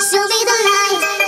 Show me the light.